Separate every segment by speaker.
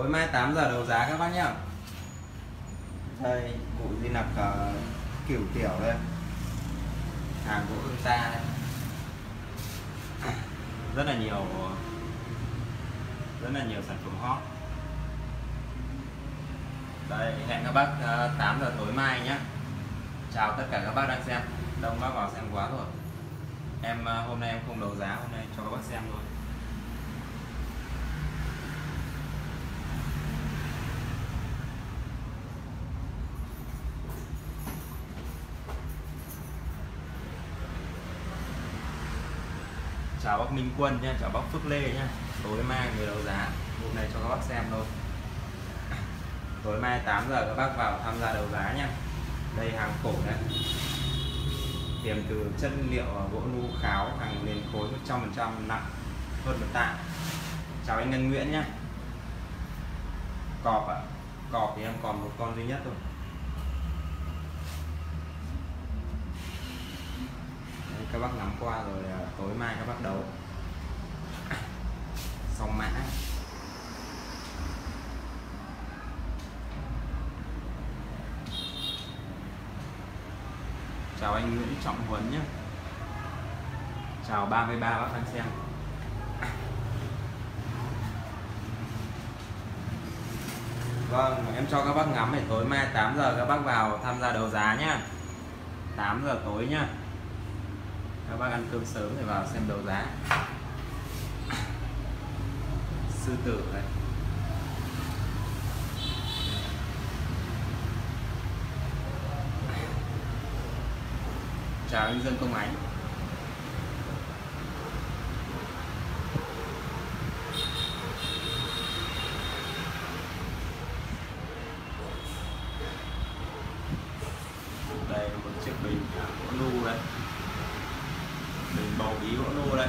Speaker 1: tối mai 8 giờ đầu giá các bác nhá. Ờ, đây à, cụ di nặc uh, kiểu tiểu đây. Hàng gỗ hương ta đây. Rất là nhiều rất là nhiều sản phẩm hot. Đây hẹn các bác ờ, uh, 8 giờ tối mai nhé chào tất cả các bác đang xem. Đông bác vào xem quá rồi. Em uh, hôm nay em không đấu giá hôm nay cho các bác xem thôi chào bác Minh Quân nha chào bác Phước Lê nha tối mai người đấu giá, hôm nay cho các bác xem thôi. Tối mai 8 giờ các bác vào tham gia đấu giá nha đây hàng cổ đấy. Tiềm từ chất liệu gỗ nu kháo, hàng liền khối 100% nặng, hơn một tạ. Chào anh Ngân Nguyễn nhé cọp ạ. À. cọp thì em còn một con duy nhất thôi. Các bác ngắm qua rồi à, tối mai các bác đấu xong mã. Chào anh Nguyễn Trọng Huấn nhé chào 33 bác đang xem. Vâng, em cho các bác ngắm để tối mai 8 giờ các bác vào tham gia đấu giá nhá. 8 giờ tối nhá. Các bác ăn cơm sớm thì vào xem đấu giá. Sư tử này. Chào anh dân Công Ánh. Đây, một chiếc bình à, gỗ đây mình bầu bí gỗ nô đây.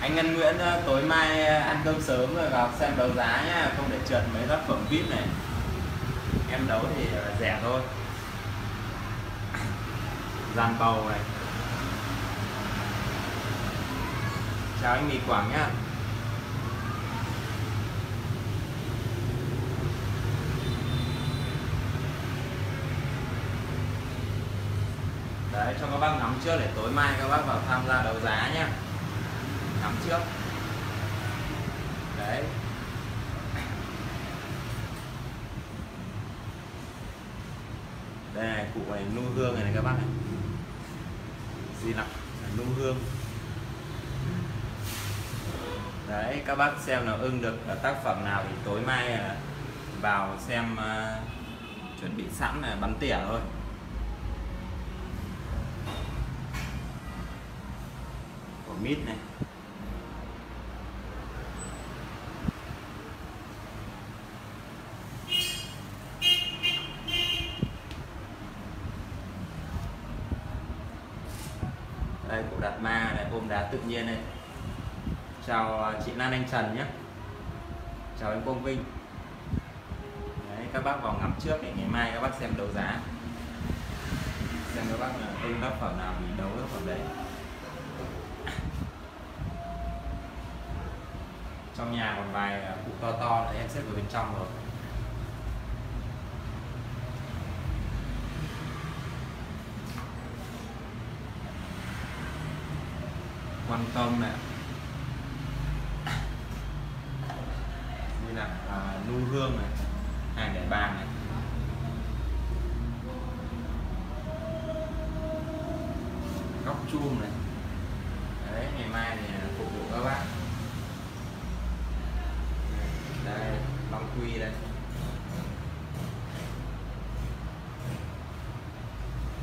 Speaker 1: Anh Ngân Nguyễn ờ, tối mai ờ, ăn cơm sớm rồi vào xem đấu giá nhá, không để trượt mấy tác phẩm vip này. Em đấu thì ờ, rẻ thôi. Dàn bầu này. Chào anh mì quảng nhá. Đấy cho các bác nắm trước để tối mai các bác vào tham gia đấu giá nhá. Nắm trước. Đấy. Đây này cụ này nu hương này, này các bác này. Gì nào? Nu hương. Đấy các bác xem nào ưng được tác phẩm nào thì tối mai vào xem uh, chuẩn bị sẵn là bắn tỉa thôi. Của mít này. Đây cổ đặt ma này ôm đá tự nhiên này. Chào à, chị Lan Anh Trần nhé. Chào anh Quang Vinh. Đấy, các bác vào ngắm trước để ngày mai các bác xem đấu giá. Xem các bác là ưng tác phẩm nào thì đấu tác phẩm đấy. Trong nhà còn vài à, cụ to to đấy em xếp vào bên trong rồi. Quan tâm này như là à, nu hương này hàng để bàn này. Góc chuông này đấy ngày mai thì phục vụ các bác đây long quy đây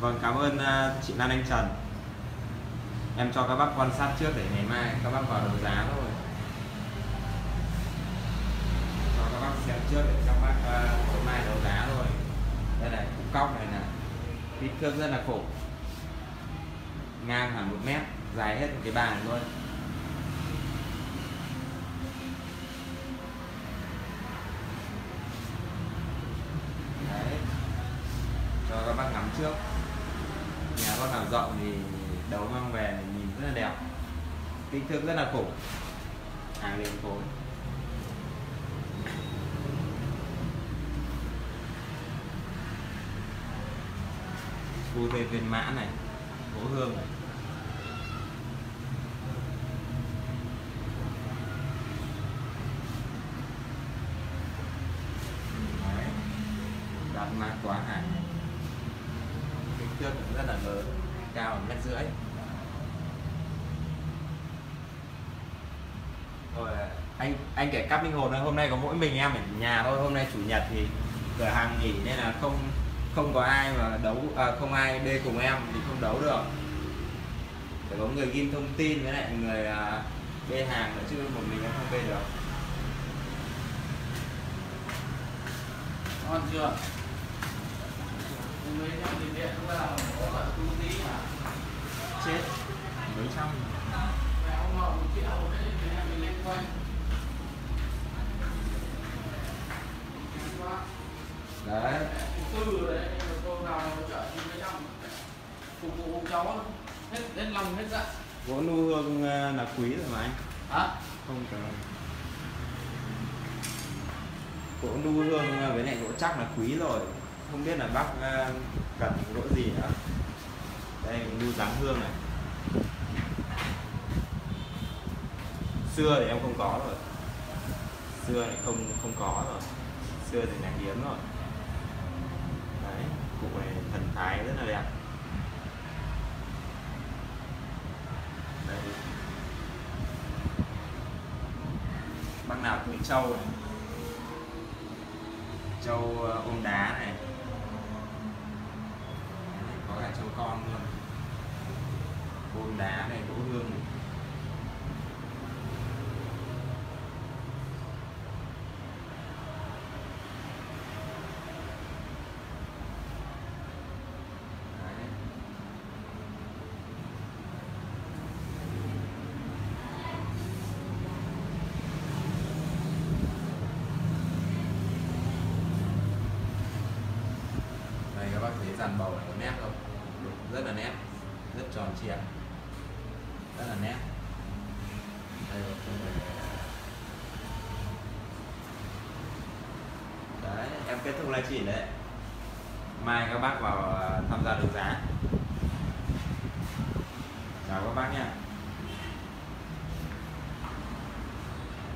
Speaker 1: vâng cảm ơn à, chị Lan Anh Trần. Em cho các bác quan sát trước để ngày mai các bác vào đấu giá thôi. Cho các bác xem trước để các bác à, tối mai đấu giá thôi. Đây này, cục cóc này nè kích thước rất là khổ ngang hẳn một mét, dài hết một cái bàn luôn. kích thước rất là khủng à. hàng liền khối. Cu về viên mã này gỗ hương này. Đặt mã quá hàng kích thước cũng rất là lớn cao một mét rưỡi. Anh anh kể cắp linh hồn thôi. Hôm nay có mỗi mình em ở nhà thôi. Hôm nay chủ nhật thì cửa hàng nghỉ nên là không không có ai mà đấu à, không ai đê cùng em thì không đấu được. Phải có người ghi thông tin với lại người à, bê hàng nữa chứ một mình em không bê được.
Speaker 2: Ngon chưa? Mấy trong tiền điện chúng ta là có loại tu tí mà
Speaker 1: chết mấy trăm
Speaker 2: mẹ ông ngọ một triệu đấy thì em mình lên quanh
Speaker 1: đấy
Speaker 2: tư đấy nhưng mà tôi vào hỗ trợ thì mấy trăm. Phục vụ cháu hết hết lòng hết dạ.
Speaker 1: Gỗ nu hương à, là quý rồi mà anh.
Speaker 2: Hả?
Speaker 1: Không cần. Gỗ nu hương với lại gỗ chắc là quý rồi. Không biết là bác à, cần gỗ gì nữa. Đây nu dáng hương này. Xưa thì em không có rồi. Xưa thì không không có rồi. Xưa thì là hiếm rồi. đấy hình thái rất là đẹp đây. Băng nào cũng trâu này. Trâu ờ, ôm đá này. Có cả trâu con luôn. Ôm đá này, gỗ hương này. Đấy. đây các bác thấy dàn bầu này có nét không? Rất là nét, rất tròn trịa, rất là nét. Đây đấy, em kết thúc livestream đấy. Mai các bác vào à, tham gia đấu giá. Chào các bác nha.